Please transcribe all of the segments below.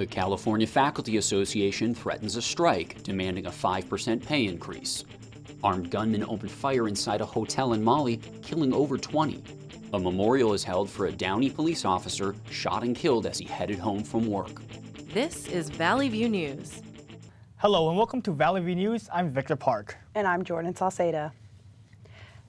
The California Faculty Association threatens a strike, demanding a 5% pay increase. Armed gunmen opened fire inside a hotel in Mali, killing over 20. A memorial is held for a Downey police officer shot and killed as he headed home from work. This is Valley View News. Hello and welcome to Valley View News. I'm Victor Park. And I'm Jordan Salceda.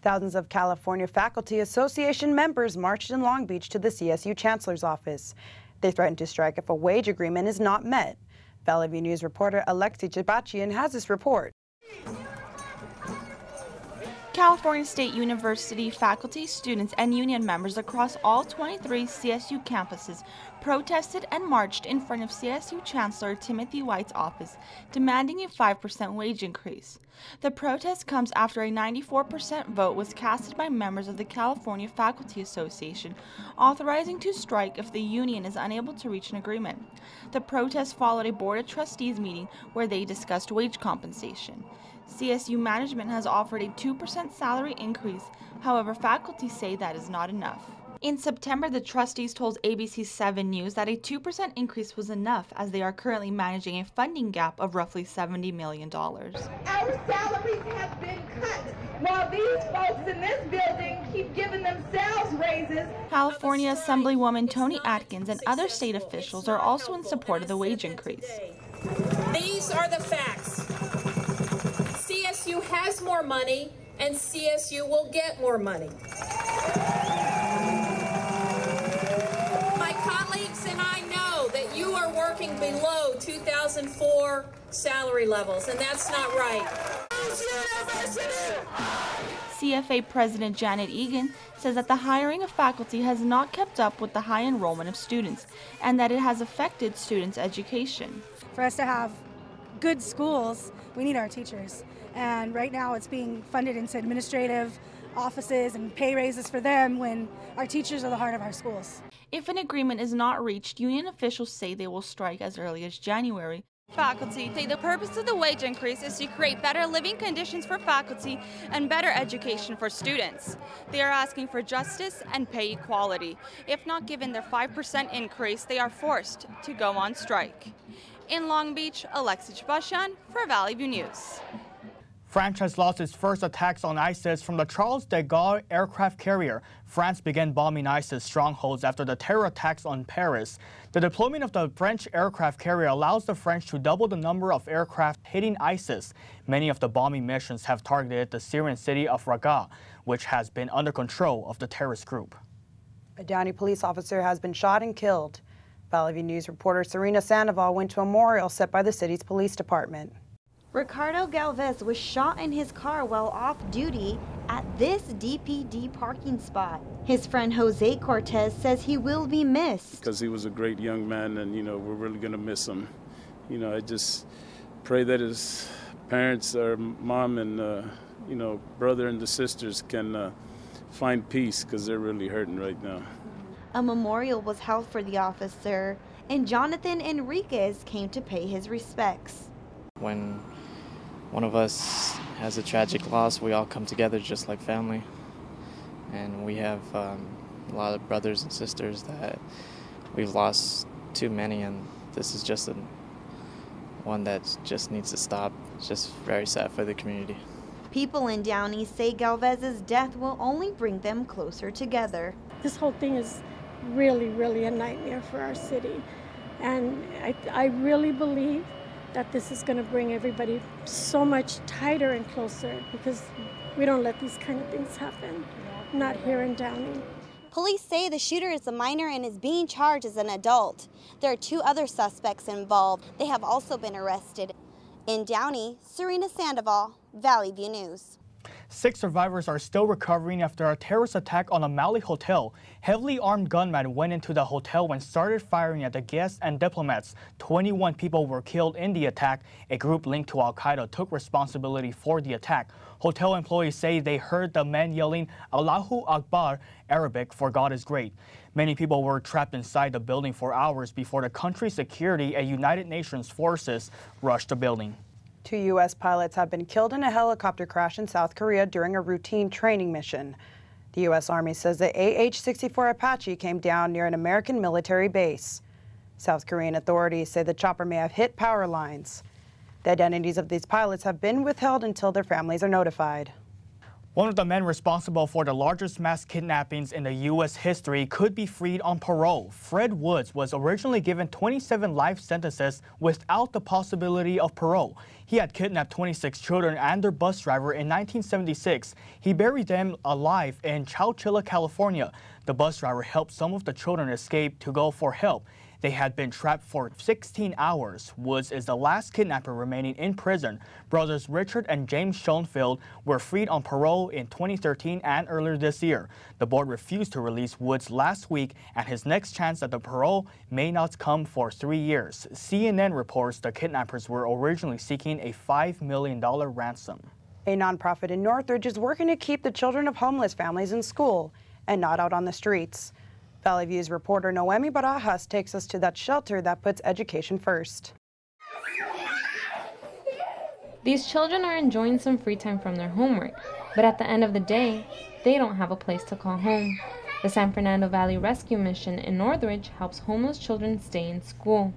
Thousands of California Faculty Association members marched in Long Beach to the CSU Chancellor's office. They threatened to strike if a wage agreement is not met. Valley News reporter Alexi Chabachian has this report. California State University faculty, students, and union members across all 23 CSU campuses protested and marched in front of CSU Chancellor Timothy White's office, demanding a 5% wage increase. The protest comes after a 94% vote was casted by members of the California Faculty Association, authorizing to strike if the union is unable to reach an agreement. The protest followed a Board of Trustees meeting where they discussed wage compensation. CSU management has offered a 2% salary increase, however, faculty say that is not enough. In September, the trustees told ABC 7 News that a 2% increase was enough as they are currently managing a funding gap of roughly $70 million. Our salaries have been cut while these folks in this building keep giving themselves raises. California Assemblywoman Toni Atkins and other state officials are also in support of the wage increase. These are the facts. CSU has more money and CSU will get more money. My colleagues and I know that you are working below 2004 salary levels, and that's not right. CFA President Janet Eagan says that the hiring of faculty has not kept up with the high enrollment of students and that it has affected students' education. For us to have good schools, we need our teachers. And right now it's being funded into administrative offices and pay raises for them when our teachers are the heart of our schools. If an agreement is not reached, union officials say they will strike as early as January. Faculty say the purpose of the wage increase is to create better living conditions for faculty and better education for students. They are asking for justice and pay equality. If not given their 5% increase, they are forced to go on strike. In Long Beach, Alexis Bashan for Valley View News. France has lost its first attacks on ISIS from the Charles de Gaulle aircraft carrier. France began bombing ISIS strongholds after the terror attacks on Paris. The deployment of the French aircraft carrier allows the French to double the number of aircraft hitting ISIS. Many of the bombing missions have targeted the Syrian city of Raqqa, which has been under control of the terrorist group. A Downey police officer has been shot and killed. Valley News reporter Serena Sandoval went to a memorial set by the city's police department. Ricardo Galvez was shot in his car while off duty at this DPD parking spot. His friend Jose Cortez says he will be missed. Because he was a great young man and, you know, we're really going to miss him. You know, I just pray that his parents or mom and, uh, you know, brother and the sisters can uh, find peace because they're really hurting right now. A memorial was held for the officer and Jonathan Enriquez came to pay his respects. When one of us has a tragic loss, we all come together just like family. And we have um, a lot of brothers and sisters that we've lost too many, and this is just a, one that just needs to stop. It's just very sad for the community. People in Downey say Galvez's death will only bring them closer together. This whole thing is really, really a nightmare for our city. And I, I really believe that this is going to bring everybody so much tighter and closer because we don't let these kind of things happen, not here in Downey. Police say the shooter is a minor and is being charged as an adult. There are two other suspects involved. They have also been arrested. In Downey, Serena Sandoval, Valley View News. Six survivors are still recovering after a terrorist attack on a Mali hotel. Heavily armed gunmen went into the hotel and started firing at the guests and diplomats. 21 people were killed in the attack. A group linked to Al-Qaeda took responsibility for the attack. Hotel employees say they heard the men yelling Allahu Akbar, Arabic for God is great. Many people were trapped inside the building for hours before the country's security and United Nations forces rushed the building. Two U.S. pilots have been killed in a helicopter crash in South Korea during a routine training mission. The U.S. Army says the AH-64 Apache came down near an American military base. South Korean authorities say the chopper may have hit power lines. The identities of these pilots have been withheld until their families are notified. One of the men responsible for the largest mass kidnappings in the U.S. history could be freed on parole. Fred Woods was originally given 27 life sentences without the possibility of parole. He had kidnapped 26 children and their bus driver in 1976. He buried them alive in Chowchilla, California. The bus driver helped some of the children escape to go for help. They had been trapped for 16 hours. Woods is the last kidnapper remaining in prison. Brothers Richard and James Schoenfeld were freed on parole in 2013 and earlier this year. The board refused to release Woods last week, and his next chance at the parole may not come for three years. CNN reports the kidnappers were originally seeking a $5 million ransom. A nonprofit in Northridge is working to keep the children of homeless families in school and not out on the streets. Valley View's reporter Noemi Barajas takes us to that shelter that puts education first. These children are enjoying some free time from their homework, but at the end of the day, they don't have a place to call home. The San Fernando Valley Rescue Mission in Northridge helps homeless children stay in school.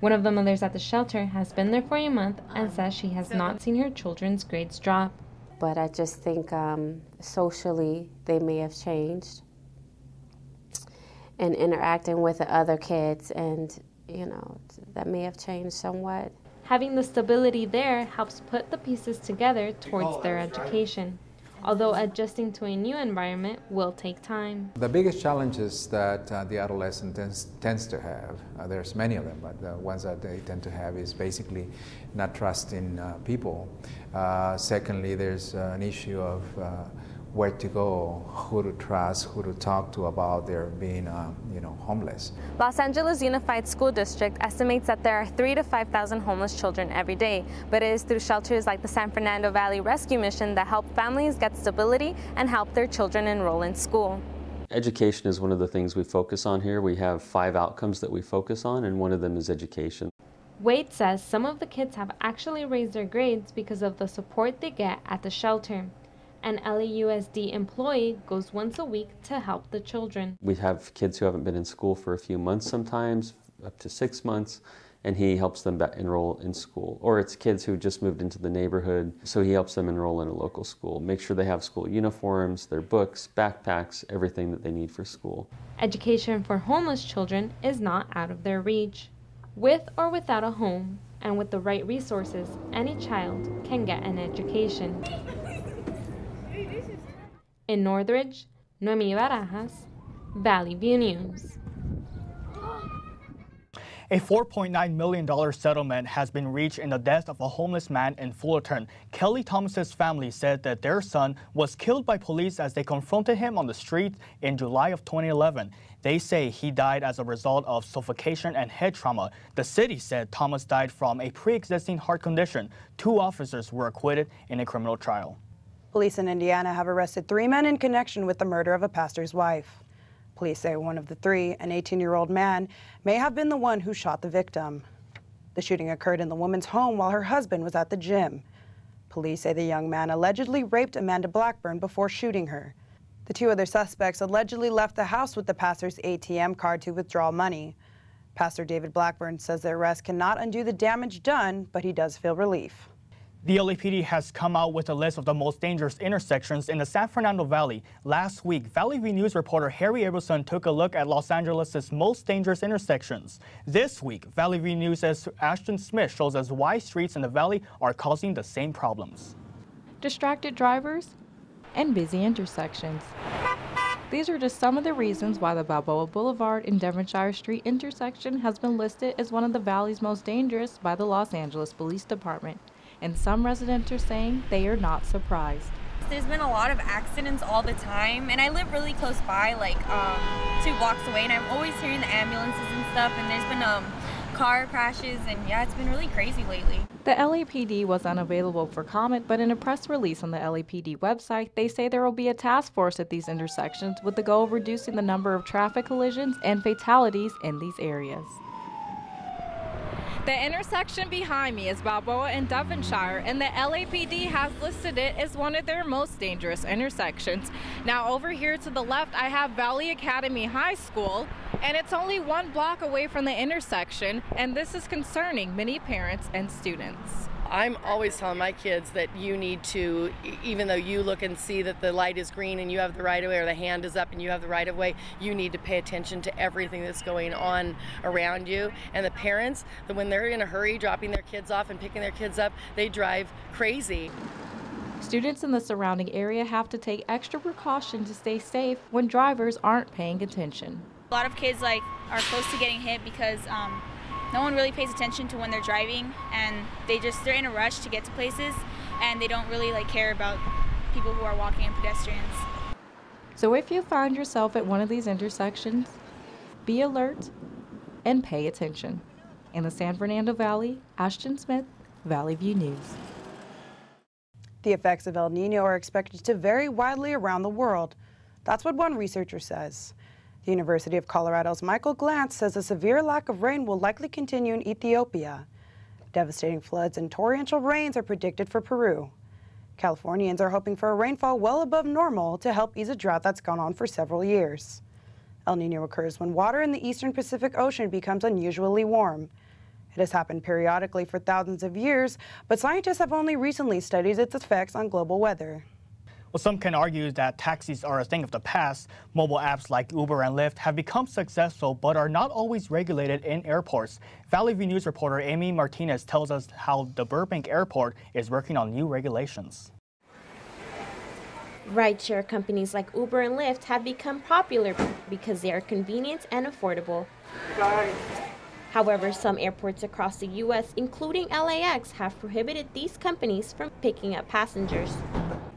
One of the mothers at the shelter has been there for a month and says she has not seen her children's grades drop. But I just think um, socially they may have changed and interacting with the other kids, and you know, that may have changed somewhat. Having the stability there helps put the pieces together towards their education. Although adjusting to a new environment will take time. The biggest challenges that uh, the adolescent tends, tends to have, uh, there's many of them, but the ones that they tend to have is basically not trusting uh, people. Uh, secondly, there's uh, an issue of uh, where to go, who to trust, who to talk to about their being, um, you know, homeless. Los Angeles Unified School District estimates that there are three to 5,000 homeless children every day, but it is through shelters like the San Fernando Valley Rescue Mission that help families get stability and help their children enroll in school. Education is one of the things we focus on here. We have five outcomes that we focus on, and one of them is education. Wade says some of the kids have actually raised their grades because of the support they get at the shelter. An LAUSD employee goes once a week to help the children. We have kids who haven't been in school for a few months sometimes, up to six months, and he helps them enroll in school. Or it's kids who just moved into the neighborhood, so he helps them enroll in a local school. Make sure they have school uniforms, their books, backpacks, everything that they need for school. Education for homeless children is not out of their reach. With or without a home, and with the right resources, any child can get an education. In Northridge, Noemi Barajas, Valley View News. A $4.9 million settlement has been reached in the death of a homeless man in Fullerton. Kelly Thomas's family said that their son was killed by police as they confronted him on the street in July of 2011. They say he died as a result of suffocation and head trauma. The city said Thomas died from a pre-existing heart condition. Two officers were acquitted in a criminal trial. Police in Indiana have arrested three men in connection with the murder of a pastor's wife. Police say one of the three, an 18-year-old man, may have been the one who shot the victim. The shooting occurred in the woman's home while her husband was at the gym. Police say the young man allegedly raped Amanda Blackburn before shooting her. The two other suspects allegedly left the house with the pastor's ATM card to withdraw money. Pastor David Blackburn says the arrest cannot undo the damage done, but he does feel relief. The LAPD has come out with a list of the most dangerous intersections in the San Fernando Valley. Last week, Valley View News reporter Harry Abelson took a look at Los Angeles' most dangerous intersections. This week, Valley View News' Ashton Smith shows us why streets in the valley are causing the same problems. Distracted drivers and busy intersections. These are just some of the reasons why the Balboa Boulevard and Devonshire Street intersection has been listed as one of the valley's most dangerous by the Los Angeles Police Department and some residents are saying they are not surprised. There's been a lot of accidents all the time, and I live really close by, like um, two blocks away, and I'm always hearing the ambulances and stuff, and there's been um, car crashes, and yeah, it's been really crazy lately. The LAPD was unavailable for comment, but in a press release on the LAPD website, they say there will be a task force at these intersections with the goal of reducing the number of traffic collisions and fatalities in these areas. The intersection behind me is Balboa and Devonshire, and the LAPD has listed it as one of their most dangerous intersections. Now, over here to the left, I have Valley Academy High School, And it's only one block away from the intersection, and this is concerning many parents and students. I'm always telling my kids that you need to, even though you look and see that the light is green and you have the right of way or the hand is up and you have the right of way, you need to pay attention to everything that's going on around you. And the parents, that when they're in a hurry dropping their kids off and picking their kids up, they drive crazy. Students in the surrounding area have to take extra precaution to stay safe when drivers aren't paying attention. A lot of kids like are close to getting hit because um, no one really pays attention to when they're driving and they just they're in a rush to get to places and they don't really like care about people who are walking and pedestrians. So if you find yourself at one of these intersections, be alert and pay attention. In the San Fernando Valley, Ashton Smith, Valley View News. The effects of El Nino are expected to vary widely around the world. That's what one researcher says. The University of Colorado's Michael Glantz says a severe lack of rain will likely continue in Ethiopia. Devastating floods and torrential rains are predicted for Peru. Californians are hoping for a rainfall well above normal to help ease a drought that's gone on for several years. El Nino occurs when water in the eastern Pacific Ocean becomes unusually warm. It has happened periodically for thousands of years, but scientists have only recently studied its effects on global weather. Well, some can argue that taxis are a thing of the past. Mobile apps like Uber and Lyft have become successful but are not always regulated in airports. Valley View News reporter Amy Martinez tells us how the Burbank Airport is working on new regulations. Rideshare companies like Uber and Lyft have become popular because they are convenient and affordable. However, some airports across the U.S., including LAX, have prohibited these companies from picking up passengers.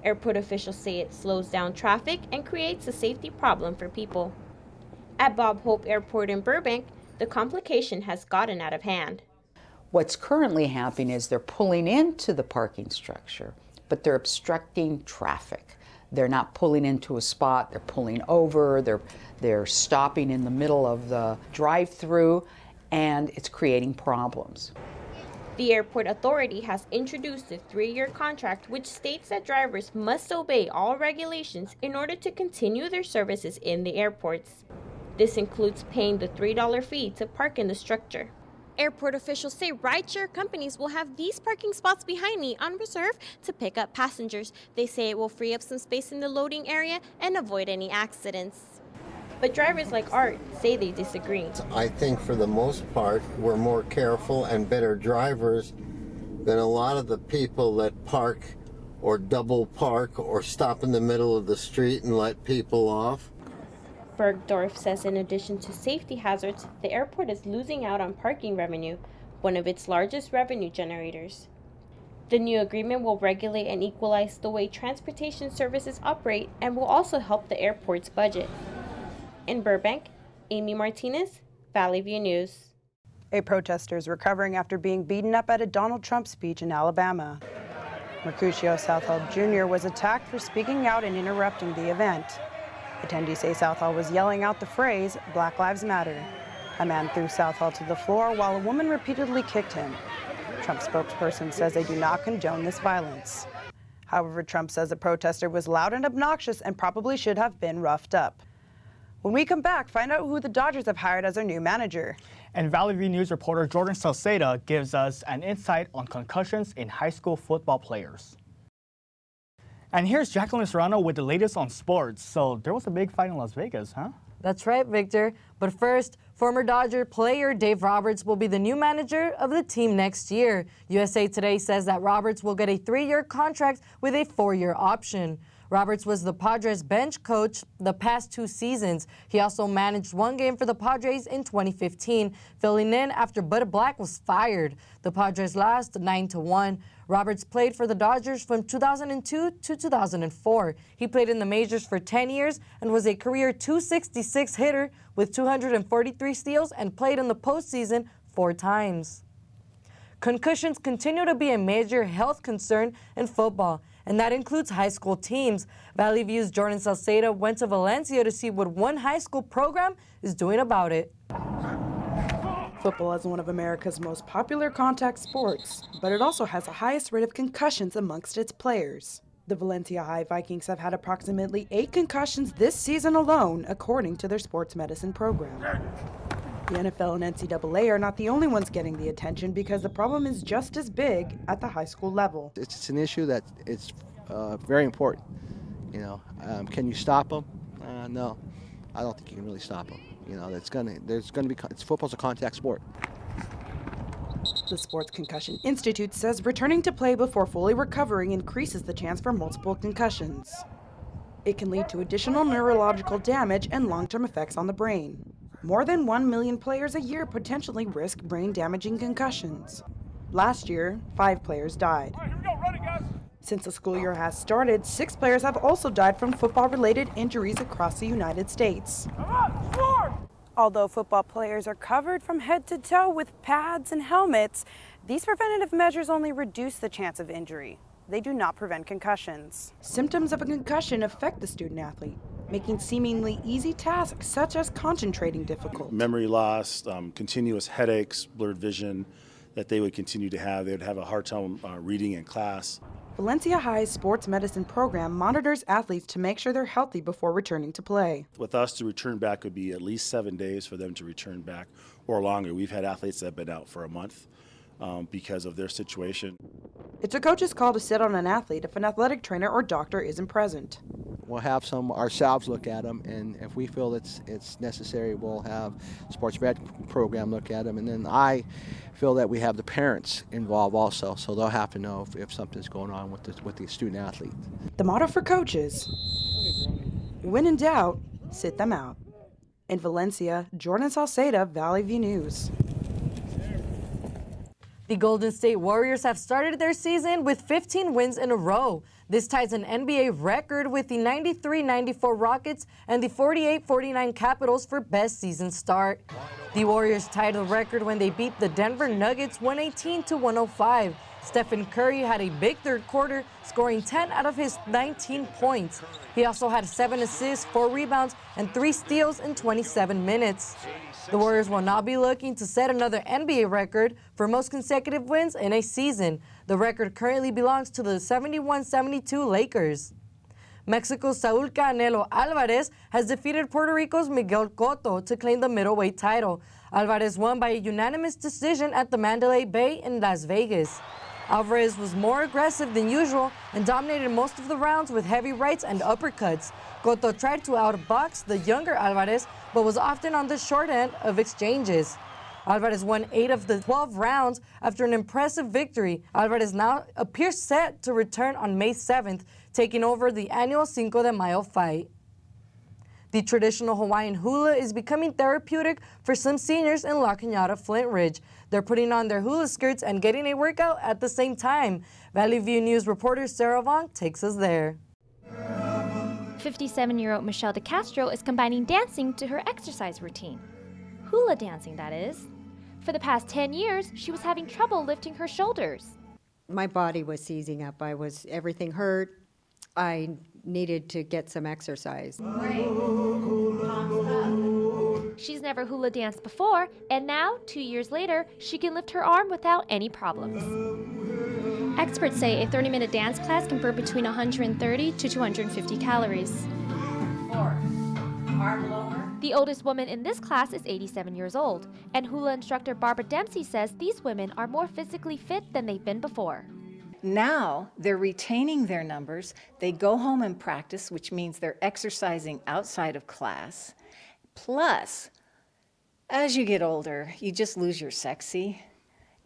Airport officials say it slows down traffic and creates a safety problem for people. At Bob Hope Airport in Burbank, the complication has gotten out of hand. What's currently happening is they're pulling into the parking structure, but they're obstructing traffic. They're not pulling into a spot, they're pulling over, they're, they're stopping in the middle of the drive through, and it's creating problems. The airport authority has introduced a three year contract which states that drivers must obey all regulations in order to continue their services in the airports. This includes paying the $3 fee to park in the structure. Airport officials say rideshare companies will have these parking spots behind me on reserve to pick up passengers. They say it will free up some space in the loading area and avoid any accidents. But drivers like Art say they disagree. I think for the most part, we're more careful and better drivers than a lot of the people that park or double park or stop in the middle of the street and let people off. Bergdorf says in addition to safety hazards, the airport is losing out on parking revenue, one of its largest revenue generators. The new agreement will regulate and equalize the way transportation services operate and will also help the airport's budget. In Burbank, Amy Martinez, Valley View News. A protester is recovering after being beaten up at a Donald Trump speech in Alabama. Mercutio Southall Jr. was attacked for speaking out and interrupting the event. Attendees say Southall was yelling out the phrase, Black Lives Matter. A man threw Southall to the floor while a woman repeatedly kicked him. Trump spokesperson says they do not condone this violence. However, Trump says the protester was loud and obnoxious and probably should have been roughed up. When we come back, find out who the Dodgers have hired as their new manager. And Valley View News reporter Jordan Salceda gives us an insight on concussions in high school football players. And here's Jacqueline Serrano with the latest on sports. So there was a big fight in Las Vegas, huh? That's right, Victor. But first, former Dodger player Dave Roberts will be the new manager of the team next year. USA Today says that Roberts will get a three-year contract with a four-year option. Roberts was the Padres bench coach the past two seasons. He also managed one game for the Padres in 2015, filling in after Bud Black was fired. The Padres lost 9 to 1. Roberts played for the Dodgers from 2002 to 2004. He played in the majors for 10 years and was a career 266 hitter with 243 steals and played in the postseason four times. Concussions continue to be a major health concern in football and that includes high school teams. Valley View's Jordan Salceda went to Valencia to see what one high school program is doing about it. Football is one of America's most popular contact sports, but it also has the highest rate of concussions amongst its players. The Valencia High Vikings have had approximately eight concussions this season alone, according to their sports medicine program. The NFL and NCAA are not the only ones getting the attention because the problem is just as big at the high school level. It's, it's an issue that it's uh, very important. You know, um, can you stop them? Uh, no, I don't think you can really stop them. You know, it's gonna there's gonna be it's football's a contact sport. The Sports Concussion Institute says returning to play before fully recovering increases the chance for multiple concussions. It can lead to additional neurological damage and long-term effects on the brain. More than 1 million players a year potentially risk brain-damaging concussions. Last year, five players died. Since the school year has started, six players have also died from football-related injuries across the United States. Although football players are covered from head to toe with pads and helmets, these preventative measures only reduce the chance of injury. They do not prevent concussions. Symptoms of a concussion affect the student athlete, making seemingly easy tasks such as concentrating difficult. Memory loss, um, continuous headaches, blurred vision that they would continue to have. They would have a hard time uh, reading in class. Valencia High's sports medicine program monitors athletes to make sure they're healthy before returning to play. With us, to return back would be at least seven days for them to return back or longer. We've had athletes that have been out for a month um, because of their situation. It's a coach's call to sit on an athlete if an athletic trainer or doctor isn't present. We'll have some ourselves look at them, and if we feel it's it's necessary, we'll have sports med program look at them, and then I feel that we have the parents involved also, so they'll have to know if, if something's going on with the, with the student athlete. The motto for coaches, when in doubt, sit them out. In Valencia, Jordan Salceda, Valley View News. The Golden State Warriors have started their season with 15 wins in a row. This ties an NBA record with the 93-94 Rockets and the 48-49 Capitols for best season start. The Warriors tied the record when they beat the Denver Nuggets 118 to 105. Stephen Curry had a big third quarter, scoring 10 out of his 19 points. He also had 7 assists, 4 rebounds, and 3 steals in 27 minutes. The Warriors will not be looking to set another NBA record for most consecutive wins in a season. The record currently belongs to the 71-72 Lakers. Mexico's Saul Canelo Alvarez has defeated Puerto Rico's Miguel Cotto to claim the middleweight title. Alvarez won by a unanimous decision at the Mandalay Bay in Las Vegas. Alvarez was more aggressive than usual and dominated most of the rounds with heavy rights and uppercuts. Cotto tried to outbox the younger Alvarez, but was often on the short end of exchanges. Alvarez won 8 of the 12 rounds after an impressive victory. Alvarez now appears set to return on May 7th, taking over the annual Cinco de Mayo fight. The traditional Hawaiian hula is becoming therapeutic for some seniors in La Cañada Flintridge. They're putting on their hula skirts and getting a workout at the same time. Valley View News reporter Sarah Vong takes us there. 57 year old Michelle DeCastro is combining dancing to her exercise routine. Hula dancing, that is. For the past 10 years, she was having trouble lifting her shoulders. My body was seizing up. I was, everything hurt. I needed to get some exercise. She's never hula danced before, and now, two years later, she can lift her arm without any problems. Experts say a 30 minute dance class can burn between 130 to 250 calories. Four. Arm lower. The oldest woman in this class is 87 years old, and hula instructor Barbara Dempsey says these women are more physically fit than they've been before. Now they're retaining their numbers. They go home and practice, which means they're exercising outside of class. Plus, as you get older, you just lose your sexy.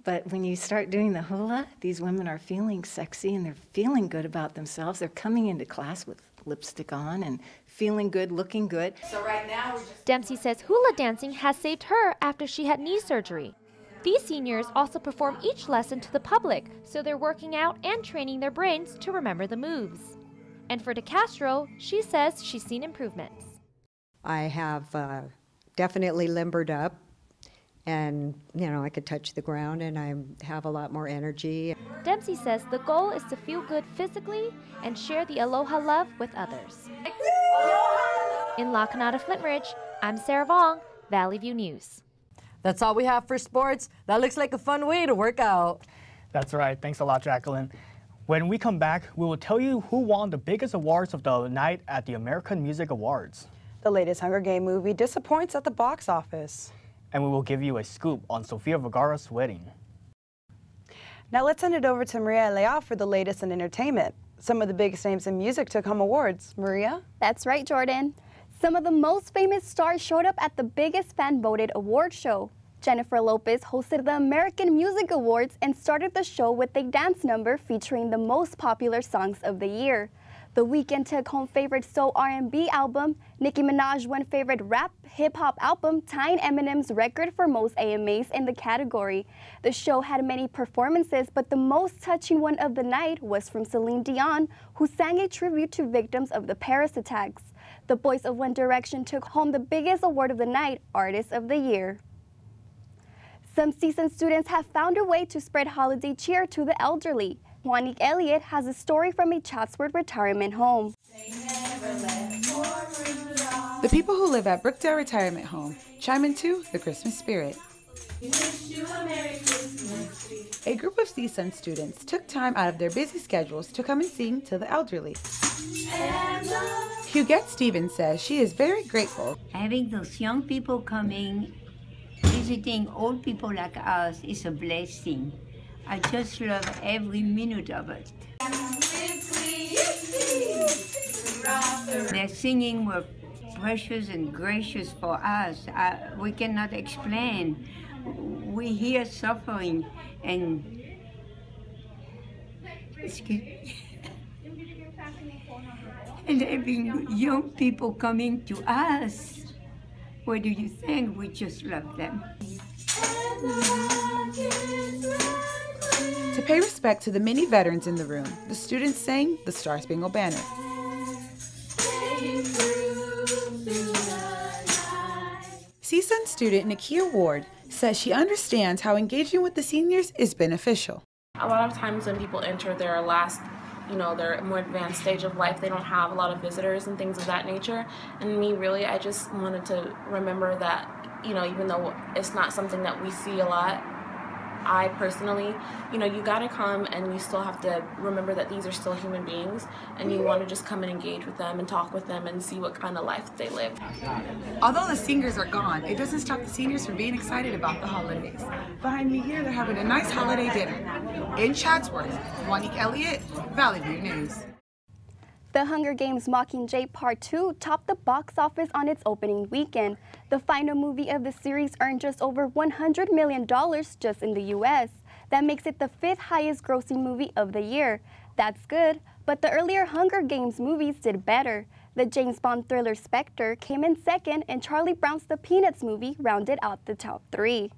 But when you start doing the hula, these women are feeling sexy and they're feeling good about themselves. They're coming into class with lipstick on and feeling good, looking good. So right now, Dempsey says hula dancing has saved her after she had knee surgery. These seniors also perform each lesson to the public, so they're working out and training their brains to remember the moves. And for DeCastro, she says she's seen improvements. I have uh, definitely limbered up and you know I could touch the ground and I have a lot more energy. Dempsey says the goal is to feel good physically and share the aloha love with others. In La Flintridge, I'm Sarah Vong, Valley View News. That's all we have for sports. That looks like a fun way to work out. That's right. Thanks a lot, Jacqueline. When we come back, we will tell you who won the biggest awards of the night at the American Music Awards. The latest Hunger Game movie disappoints at the box office. And we will give you a scoop on Sofia Vergara's wedding. Now let's send it over to Maria Leal for the latest in entertainment. Some of the biggest names in music took home awards. Maria? That's right, Jordan. Some of the most famous stars showed up at the biggest fan voted award show. Jennifer Lopez hosted the American Music Awards and started the show with a dance number featuring the most popular songs of the year. The Weeknd took home favorite soul R&B album. Nicki Minaj won favorite rap hip hop album, tying Eminem's record for most AMAs in the category. The show had many performances, but the most touching one of the night was from Celine Dion, who sang a tribute to victims of the Paris attacks. The boys of One Direction took home the biggest award of the night, Artist of the Year. Some CSUN students have found a way to spread holiday cheer to the elderly. Juanique Elliott has a story from a Chatsworth retirement home. The people who live at Brookdale Retirement Home chime into the Christmas spirit. A group of CSUN students took time out of their busy schedules to come and sing to the elderly. Huguette Stevens says she is very grateful. Having those young people coming visiting old people like us is a blessing. I just love every minute of it. Their singing were precious and gracious for us. We cannot explain. We hear suffering and and having young people coming to us. What do you think? We just love them. Pay respect to the many veterans in the room, the students sang the Star Spangled Banner. CSUN student Nakia Ward says she understands how engaging with the seniors is beneficial. A lot of times when people enter their last you know their more advanced stage of life they don't have a lot of visitors and things of that nature and me really i just wanted to remember that you know even though it's not something that we see a lot I personally, you know, you gotta come and you still have to remember that these are still human beings and you wanna just come and engage with them and talk with them and see what kind of life they live. Although the singers are gone, it doesn't stop the seniors from being excited about the holidays. Behind me here, they're having a nice holiday dinner. In Chatsworth, Juanique Elliott, Valley View News. The Hunger Games Mockingjay Part 2 topped the box office on its opening weekend. The final movie of the series earned just over $100 million just in the U.S. That makes it the fifth highest grossing movie of the year. That's good, but the earlier Hunger Games movies did better. The James Bond thriller Spectre came in second, and Charlie Brown's The Peanuts movie rounded out the top three.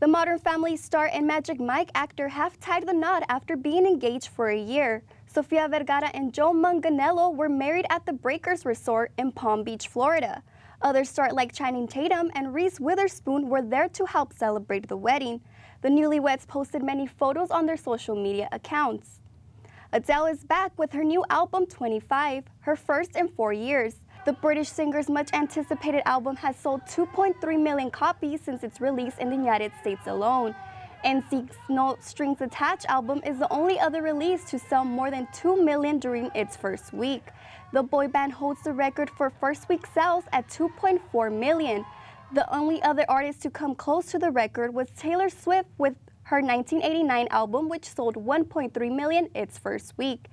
The Modern Family star and Magic Mike actor have tied the knot after being engaged for a year. Sofia Vergara and Joe Manganiello were married at the Breakers Resort in Palm Beach, Florida. Other stars like Channing Tatum and Reese Witherspoon were there to help celebrate the wedding. The newlyweds posted many photos on their social media accounts. Adele is back with her new album 25, her first in four years. The British singer's much anticipated album has sold 2.3 million copies since its release in the United States alone. NSYNC's No Strings Attached album is the only other release to sell more than 2 million during its first week. The boy band holds the record for first week sales at 2.4 million. The only other artist to come close to the record was Taylor Swift with her 1989 album, which sold 1.3 million its first week.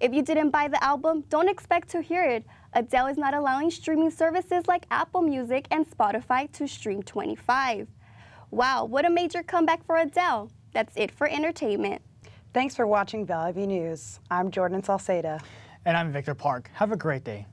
If you didn't buy the album, don't expect to hear it. Adele is not allowing streaming services like Apple Music and Spotify to stream 25. Wow, what a major comeback for Adele. That's it for entertainment. Thanks for watching Valley View News. I'm Jordan Salceda. And I'm Victor Park. Have a great day.